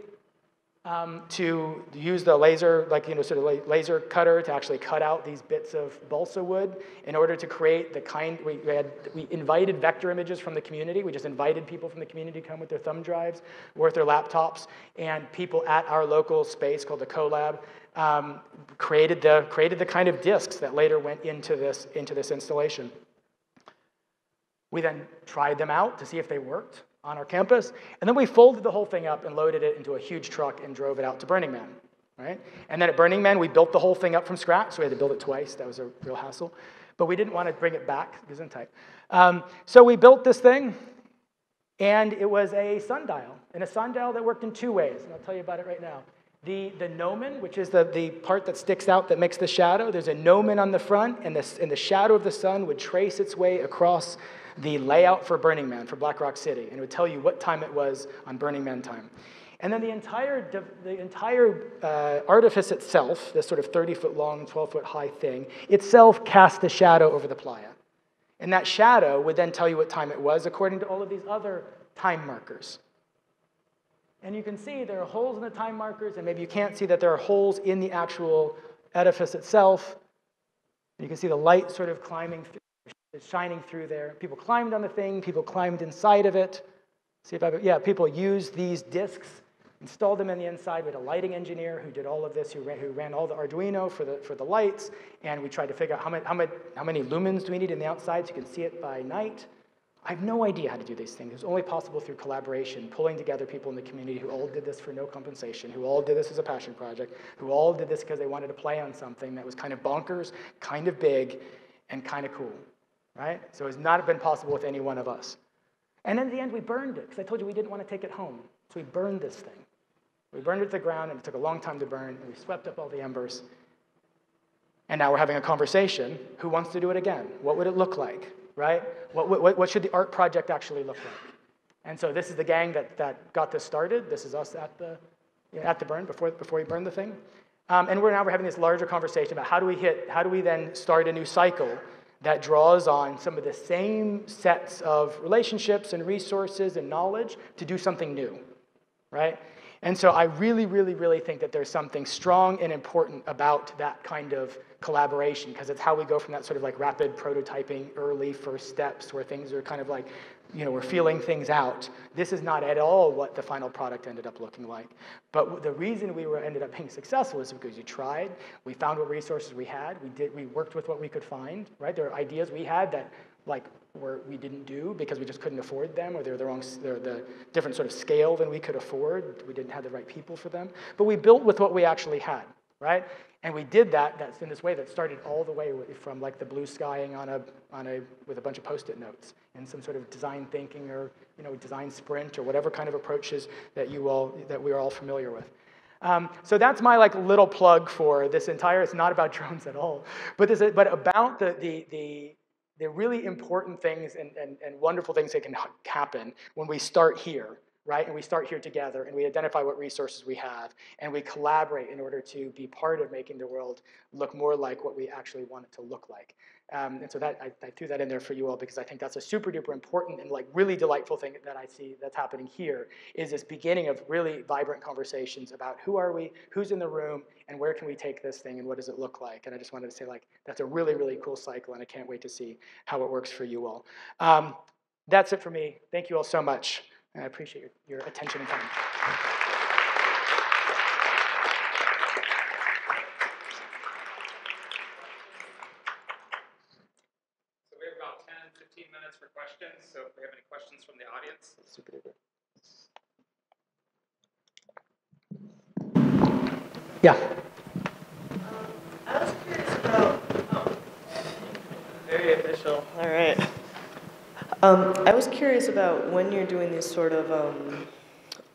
um, to use the laser, like, you know, sort of laser cutter to actually cut out these bits of balsa wood in order to create the kind, we, had, we invited vector images from the community. We just invited people from the community to come with their thumb drives or with their laptops. And people at our local space called the CoLab um, created, the, created the kind of discs that later went into this, into this installation. We then tried them out to see if they worked on our campus. And then we folded the whole thing up and loaded it into a huge truck and drove it out to Burning Man. Right? And then at Burning Man, we built the whole thing up from scratch. So we had to build it twice. That was a real hassle. But we didn't want to bring it back type. Um, so we built this thing, and it was a sundial, and a sundial that worked in two ways. And I'll tell you about it right now. The, the gnomon, which is the, the part that sticks out that makes the shadow, there's a gnomon on the front, and the, and the shadow of the sun would trace its way across the layout for Burning Man, for Black Rock City, and it would tell you what time it was on Burning Man time. And then the entire, the entire uh, artifice itself, this sort of 30 foot long, 12 foot high thing, itself cast a shadow over the playa. And that shadow would then tell you what time it was according to all of these other time markers. And you can see there are holes in the time markers, and maybe you can't see that there are holes in the actual edifice itself. You can see the light sort of climbing, through, shining through there. People climbed on the thing, people climbed inside of it. See if I, yeah, people used these discs, installed them in the inside. We had a lighting engineer who did all of this, who ran, who ran all the Arduino for the, for the lights, and we tried to figure out how many, how, many, how many lumens do we need in the outside so you can see it by night. I have no idea how to do these things. It was only possible through collaboration, pulling together people in the community who all did this for no compensation, who all did this as a passion project, who all did this because they wanted to play on something that was kind of bonkers, kind of big, and kind of cool, right? So it's not been possible with any one of us. And in the end, we burned it because I told you we didn't want to take it home. So we burned this thing. We burned it to the ground, and it took a long time to burn, and we swept up all the embers. And now we're having a conversation. Who wants to do it again? What would it look like? right? What, what, what should the art project actually look like? And so this is the gang that, that got this started. This is us at the, at the burn before, before we burned the thing. Um, and we're now we're having this larger conversation about how do we hit, how do we then start a new cycle that draws on some of the same sets of relationships and resources and knowledge to do something new, right? And so I really, really, really think that there's something strong and important about that kind of collaboration because it's how we go from that sort of like rapid prototyping, early first steps where things are kind of like, you know, we're feeling things out. This is not at all what the final product ended up looking like. But the reason we were ended up being successful is because we tried, we found what resources we had, we did, we worked with what we could find, right? There are ideas we had that like were, we didn't do because we just couldn't afford them or they're the wrong they're the different sort of scale than we could afford we didn't have the right people for them but we built with what we actually had right and we did that that's in this way that started all the way from like the blue skying on a on a with a bunch of post-it notes and some sort of design thinking or you know design sprint or whatever kind of approaches that you all that we are all familiar with. Um, so that's my like little plug for this entire it's not about drones at all but this but about the the the the really important things and, and, and wonderful things that can happen when we start here, right? And we start here together and we identify what resources we have and we collaborate in order to be part of making the world look more like what we actually want it to look like. Um, and so that I, I, threw that in there for you all because I think that's a super duper important and like really delightful thing that I see that's happening here is this beginning of really vibrant conversations about who are we, who's in the room, and where can we take this thing and what does it look like. And I just wanted to say like that's a really really cool cycle and I can't wait to see how it works for you all. Um, that's it for me. Thank you all so much. I appreciate your, your attention and time. for questions, so if we have any questions from the audience. Super duper. Yeah. Um, I was curious about. Oh, very official. All right. Um, I was curious about when you're doing these sort of um,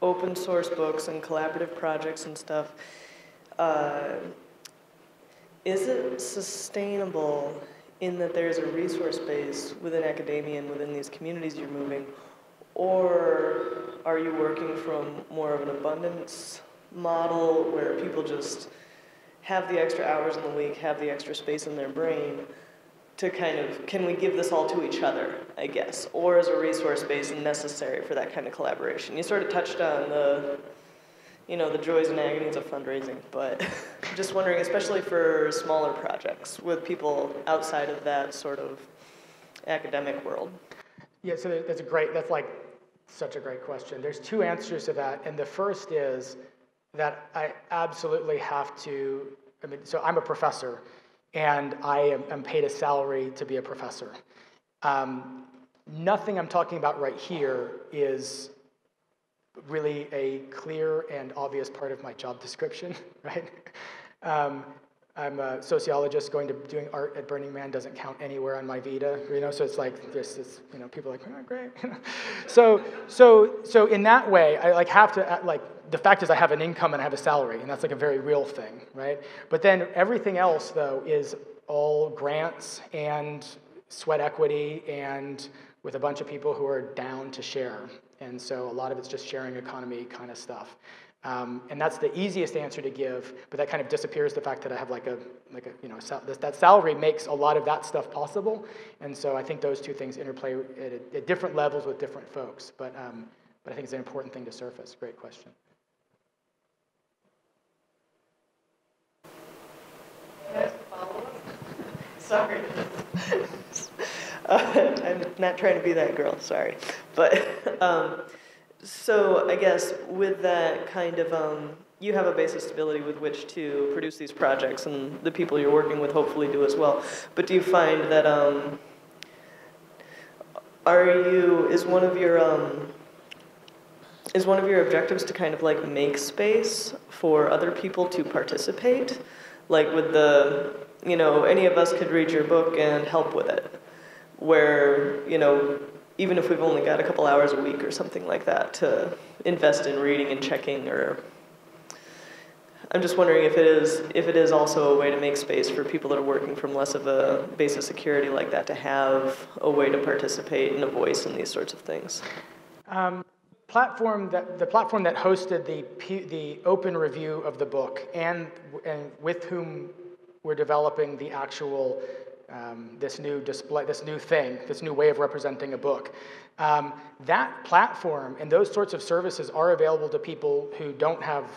open source books and collaborative projects and stuff. Uh, is it sustainable in that there's a resource base within academia and within these communities you're moving, or are you working from more of an abundance model where people just have the extra hours in the week, have the extra space in their brain to kind of, can we give this all to each other, I guess, or is a resource base necessary for that kind of collaboration? You sort of touched on the you know, the joys and agonies of fundraising, but just wondering, especially for smaller projects with people outside of that sort of academic world. Yeah, so that's a great, that's like such a great question. There's two answers to that, and the first is that I absolutely have to, I mean, so I'm a professor, and I am, paid a salary to be a professor. Um, nothing I'm talking about right here is really a clear and obvious part of my job description, right? Um, I'm a sociologist going to doing art at Burning Man doesn't count anywhere on my vita, you know. So it's like this is you know, people are like, oh, great. so, so, so in that way, I like have to like the fact is I have an income and I have a salary, and that's like a very real thing, right? But then everything else, though, is all grants and sweat equity and with a bunch of people who are down to share. And so a lot of it's just sharing economy kind of stuff. Um, and that's the easiest answer to give, but that kind of disappears the fact that I have like a, like a you know, sal- that salary makes a lot of that stuff possible. And so I think those two things interplay at, at different levels with different folks. But, um, but I think it's an important thing to surface. Great question. Sorry. uh, I'm not trying to be that girl, sorry. But um, so I guess with that kind of, um, you have a base of stability with which to produce these projects, and the people you're working with hopefully do as well. But do you find that, um, are you, is one of your, um, is one of your objectives to kind of like make space for other people to participate? Like with the, you know, any of us could read your book and help with it. Where, you know, even if we've only got a couple hours a week or something like that to invest in reading and checking or I'm just wondering if it is if it is also a way to make space for people that are working from less of a base of security like that to have a way to participate and a voice in these sorts of things. Um, platform that the platform that hosted the the open review of the book and and with whom we're developing the actual um, this new display, this new thing, this new way of representing a book. Um, that platform and those sorts of services are available to people who don't have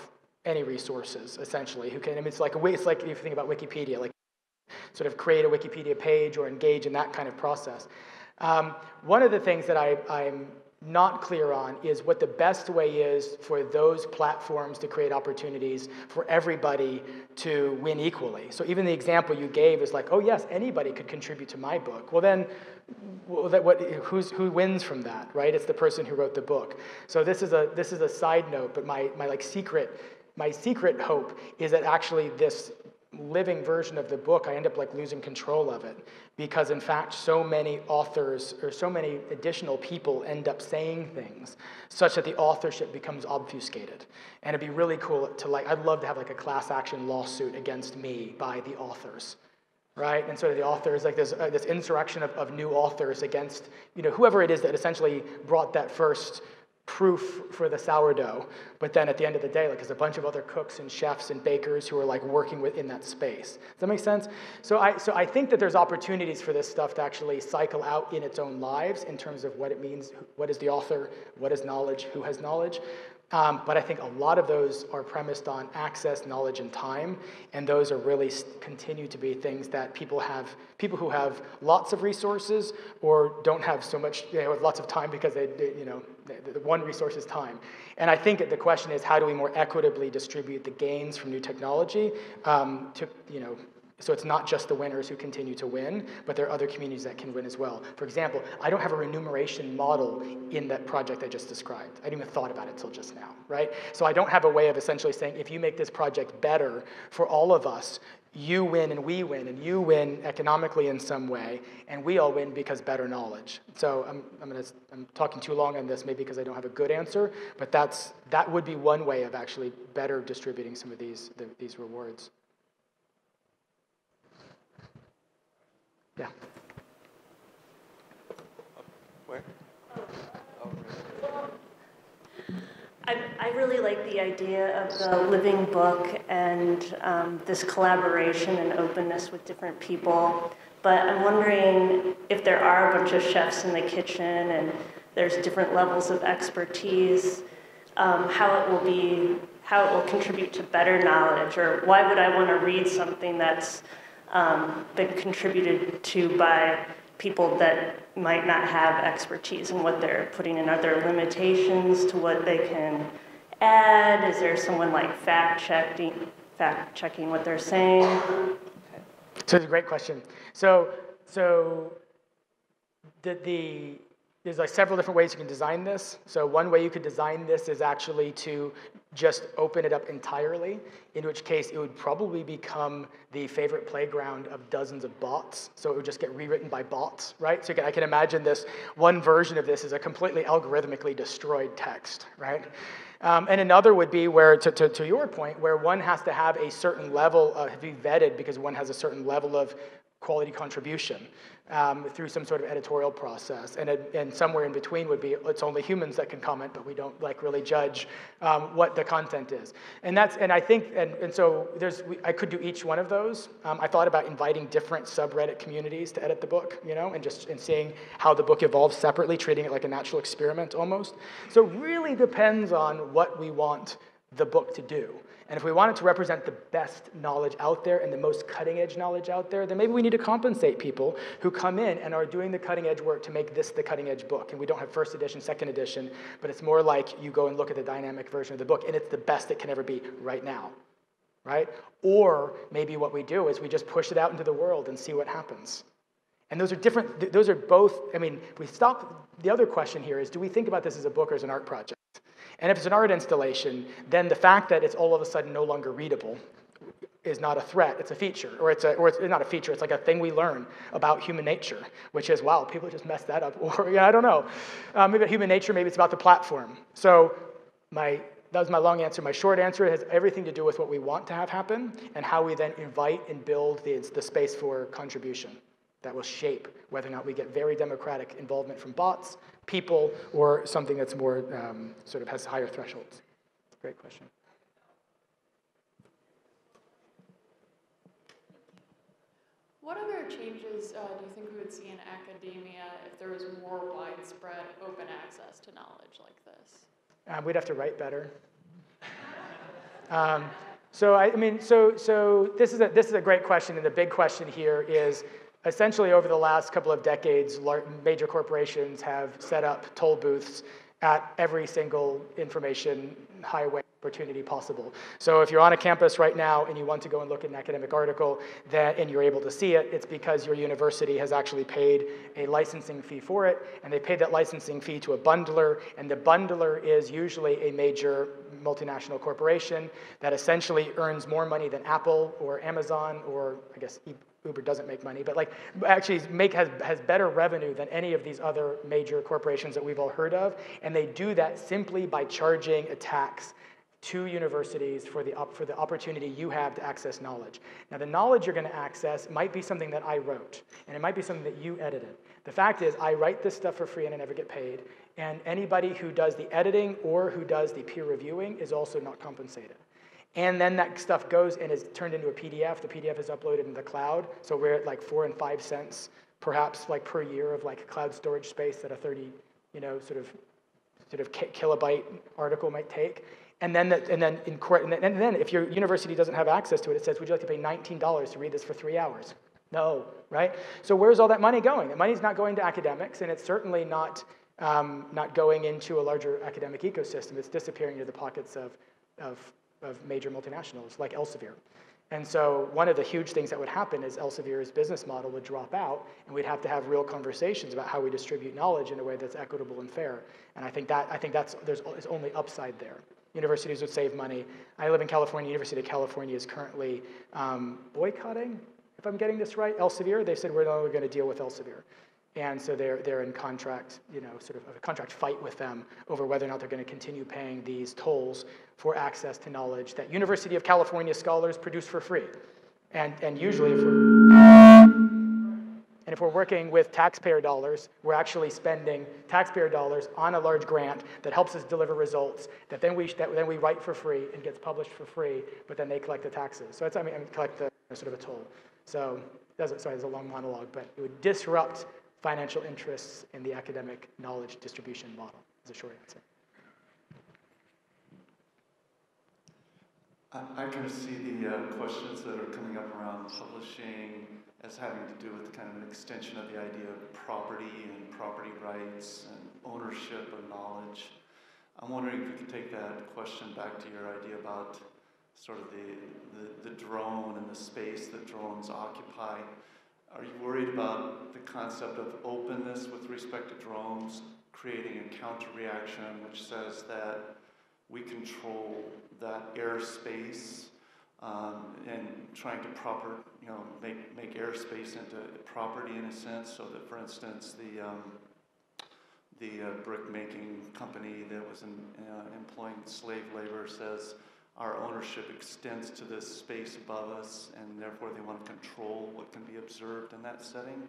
any resources, essentially. Who can? I mean, it's like a, it's like if you think about Wikipedia, like sort of create a Wikipedia page or engage in that kind of process. Um, one of the things that I, I'm not clear on is what the best way is for those platforms to create opportunities for everybody to win equally. So even the example you gave is like, oh yes, anybody could contribute to my book. Well then, what, who's, who wins from that, right? It's the person who wrote the book. So this is a, this is a side note, but my, my like secret, my secret hope is that actually this living version of the book, I end up like losing control of it because in fact so many authors or so many additional people end up saying things such that the authorship becomes obfuscated. And it'd be really cool to like, I'd love to have like a class action lawsuit against me by the authors right? And so the authors, like this, uh, this insurrection of, of new authors against, you know, whoever it is that essentially brought that first proof for the sourdough. But then at the end of the day, like there's a bunch of other cooks and chefs and bakers who are like working within that space. Does that make sense? So I, so I think that there's opportunities for this stuff to actually cycle out in its own lives in terms of what it means, what is the author, what is knowledge, who has knowledge. Um, but I think a lot of those are premised on access, knowledge, and time, and those are really continue to be things that people have. People who have lots of resources or don't have so much, you know, lots of time because they, they you know, the, the one resource is time. And I think the question is, how do we more equitably distribute the gains from new technology um, to, you know, so it's not just the winners who continue to win, but there are other communities that can win as well. For example, I don't have a remuneration model in that project I just described. I didn't even thought about it until just now, right? So I don't have a way of essentially saying, if you make this project better for all of us, you win and we win, and you win economically in some way, and we all win because better knowledge. So I'm, I'm, gonna, I'm talking too long on this, maybe because I don't have a good answer, but that's, that would be one way of actually better distributing some of these, the, these rewards. Yeah. Where? Oh, I, I really like the idea of the living book and um, this collaboration and openness with different people. But I'm wondering if there are a bunch of chefs in the kitchen and there's different levels of expertise, um, how it will be, how it will contribute to better knowledge, or why would I want to read something that's um, been contributed to by people that might not have expertise in what they're putting in. Are there limitations to what they can add? Is there someone like fact checking, fact checking what they're saying? So it's a great question. So, so the, the there's like several different ways you can design this. So one way you could design this is actually to just open it up entirely, in which case it would probably become the favorite playground of dozens of bots. So it would just get rewritten by bots, right? So can, I can imagine this, one version of this is a completely algorithmically destroyed text, right? Um, and another would be where, to, to, to your point, where one has to have a certain level of be vetted because one has a certain level of quality contribution um, through some sort of editorial process. And, and somewhere in between would be it's only humans that can comment, but we don't like really judge um, what the content is. And that's and I think and, and so there's we, I could do each one of those. Um, I thought about inviting different subreddit communities to edit the book, you know, and just and seeing how the book evolves separately, treating it like a natural experiment almost. So it really depends on what we want the book to do. And if we want it to represent the best knowledge out there and the most cutting edge knowledge out there, then maybe we need to compensate people who come in and are doing the cutting edge work to make this the cutting edge book. And we don't have first edition, second edition, but it's more like you go and look at the dynamic version of the book and it's the best it can ever be right now. Right? Or maybe what we do is we just push it out into the world and see what happens. And those are different, those are both, I mean, we stop, the other question here is do we think about this as a book or as an art project? And if it's an art installation, then the fact that it's all of a sudden no longer readable is not a threat, it's a feature. Or it's, a, or it's not a feature, it's like a thing we learn about human nature, which is, wow, people just messed that up. Or, yeah, I don't know. Um, maybe human nature, maybe it's about the platform. So my, that was my long answer. My short answer has everything to do with what we want to have happen and how we then invite and build the, the space for contribution that will shape whether or not we get very democratic involvement from bots, people, or something that's more um, sort of has higher thresholds. Great question. What other changes uh, do you think we would see in academia if there was more widespread open access to knowledge like this? Um, we'd have to write better. um, so I, I, mean, so so this is a this is a great question, and the big question here is essentially over the last couple of decades, major corporations have set up toll booths at every single information highway opportunity possible. So if you're on a campus right now and you want to go and look at an academic article that, and you're able to see it, it's because your university has actually paid a licensing fee for it, and they paid that licensing fee to a bundler, and the bundler is usually a major multinational corporation that essentially earns more money than Apple or Amazon or I guess Uber doesn't make money, but like actually make, has, has better revenue than any of these other major corporations that we've all heard of. And they do that simply by charging a tax to universities for the, up for the opportunity you have to access knowledge. Now, the knowledge you're going to access might be something that I wrote, and it might be something that you edited. The fact is, I write this stuff for free and I never get paid, and anybody who does the editing or who does the peer reviewing is also not compensated. And then that stuff goes and is turned into a PDF. The PDF is uploaded in the cloud. So we're at like four and five cents, perhaps like per year of like cloud storage space that a 30, you know, sort of sort of kilobyte article might take. And then, the, and, then in court, and, then, and then if your university doesn't have access to it, it says, would you like to pay $19 to read this for three hours? No, right? So where's all that money going? The money's not going to academics, and it's certainly not, um, not going into a larger academic ecosystem. It's disappearing into the pockets of, of of major multinationals like Elsevier. And so one of the huge things that would happen is Elsevier's business model would drop out, and we'd have to have real conversations about how we distribute knowledge in a way that's equitable and fair. And I think that I think that's there's, there's only upside there. Universities would save money. I live in California. University of California is currently um, boycotting, if I'm getting this right, Elsevier. They said we're no longer going to deal with Elsevier. And so they're, they're in contract, you know, sort of a contract fight with them over whether or not they're going to continue paying these tolls for access to knowledge that University of California scholars produce for free. And, and usually if we're, and if we're working with taxpayer dollars, we're actually spending taxpayer dollars on a large grant that helps us deliver results that then we, that then we write for free and gets published for free, but then they collect the taxes. So mean, I mean collect the, sort of a toll. So, that's, sorry, it's a long monologue, but it would disrupt financial interests in the academic knowledge distribution model, is a short answer. I, kind of see the uh, questions that are coming up around publishing as having to do with the kind of an extension of the idea of property and property rights and ownership of knowledge. I'm wondering if we could take that question back to your idea about sort of the, the, the drone and the space that drones occupy. Are you worried about the concept of openness with respect to drones creating a counter reaction which says that we control that airspace um, and trying to proper, you know, make, make airspace into property in a sense so that, for instance, the, um, the uh, brick-making company that was in, uh, employing slave labor says our ownership extends to this space above us, and therefore they want to control what can be observed in that setting?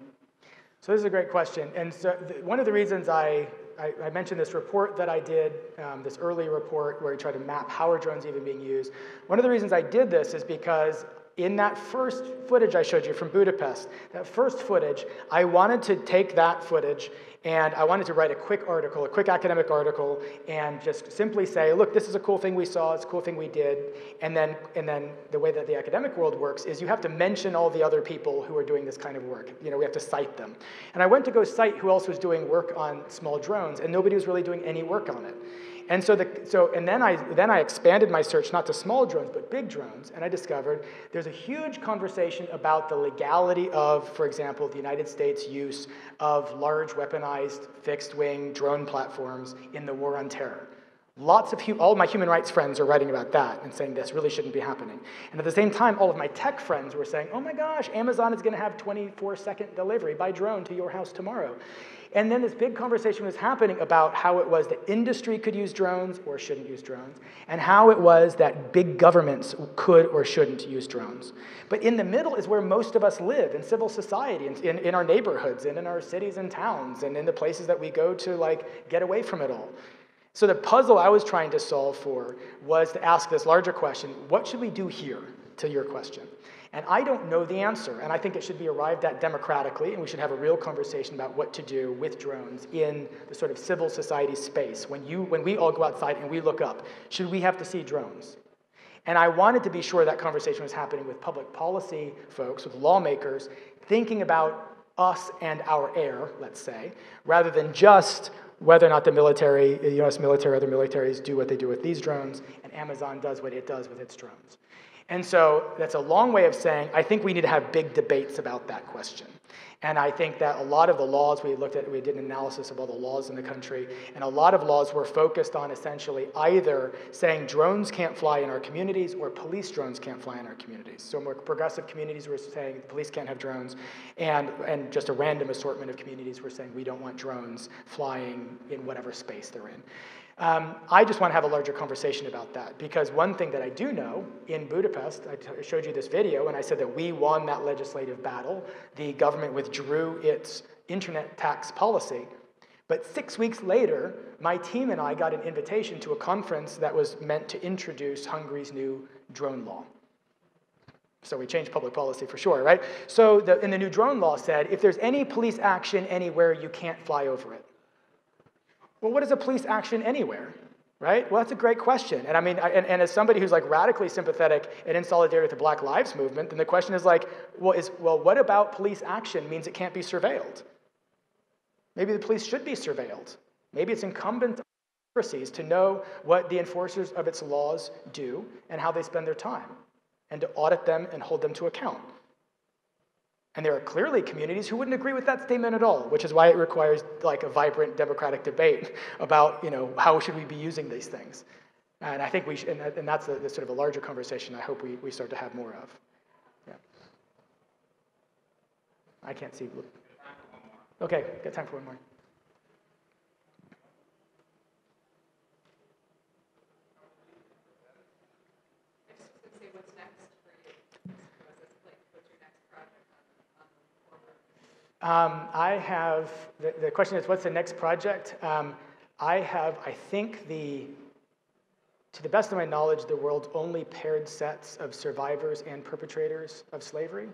So this is a great question. And so th- one of the reasons I, I, I mentioned this report that I did, um, this early report where we tried to map how are drones even being used. One of the reasons I did this is because in that first footage I showed you from Budapest, that first footage, I wanted to take that footage and I wanted to write a quick article, a quick academic article, and just simply say, look, this is a cool thing we saw, it's a cool thing we did. And then, and then the way that the academic world works is you have to mention all the other people who are doing this kind of work. You know, we have to cite them. And I went to go cite who else was doing work on small drones, and nobody was really doing any work on it. And so, the, so and then I, then I expanded my search not to small drones, but big drones, and I discovered there's a huge conversation about the legality of, for example, the United States' use of large weaponized fixed wing drone platforms in the war on terror. Lots of, all of my human rights friends are writing about that and saying this really shouldn't be happening. And at the same time, all of my tech friends were saying, oh my gosh, Amazon is going to have 24 second delivery by drone to your house tomorrow. And then this big conversation was happening about how it was that industry could use drones or shouldn't use drones, and how it was that big governments could or shouldn't use drones. But in the middle is where most of us live in civil society, in, in, in our neighborhoods, and in our cities and towns, and in the places that we go to like get away from it all. So the puzzle I was trying to solve for was to ask this larger question what should we do here to your question? And I don't know the answer, and I think it should be arrived at democratically, and we should have a real conversation about what to do with drones in the sort of civil society space. When, you, when we all go outside and we look up, should we have to see drones? And I wanted to be sure that conversation was happening with public policy folks, with lawmakers, thinking about us and our air, let's say, rather than just whether or not the military, the US military, other militaries do what they do with these drones, and Amazon does what it does with its drones. And so that's a long way of saying I think we need to have big debates about that question. And I think that a lot of the laws we looked at, we did an analysis of all the laws in the country, and a lot of laws were focused on essentially either saying drones can't fly in our communities or police drones can't fly in our communities. So more progressive communities were saying police can't have drones, and, and just a random assortment of communities were saying we don't want drones flying in whatever space they're in. Um, I just want to have a larger conversation about that because one thing that I do know in Budapest, I showed you this video and I said that we won that legislative battle. The government withdrew its internet tax policy. But six weeks later, my team and I got an invitation to a conference that was meant to introduce Hungary's new drone law. So we changed public policy for sure, right? So the, in the new drone law said if there's any police action anywhere, you can't fly over it. Well, what is a police action anywhere? Right? Well, that's a great question. And I mean, and, and, as somebody who's like radically sympathetic and in solidarity with the Black Lives Movement, then the question is like, well, is, well, what about police action means it can't be surveilled? Maybe the police should be surveilled. Maybe it's incumbent on democracies to know what the enforcers of its laws do and how they spend their time, and to audit them and hold them to account. And there are clearly communities who wouldn't agree with that statement at all, which is why it requires like a vibrant democratic debate about, you know, how should we be using these things. And I think we should, and, and that's a, sort of a larger conversation I hope we, we start to have more of. Yeah. I can't see. Okay, got time for one more. Um, I have, the, the, question is, what's the next project? Um, I have, I think, the, to the best of my knowledge, the world's only paired sets of survivors and perpetrators of slavery.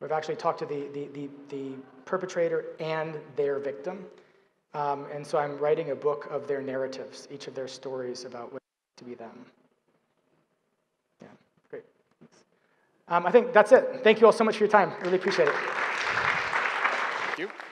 We've actually talked to the, the, the, the perpetrator and their victim. Um, and so I'm writing a book of their narratives, each of their stories about what to be them. Yeah, great. Um, I think that's it. Thank you all so much for your time. I really appreciate it. Thank you.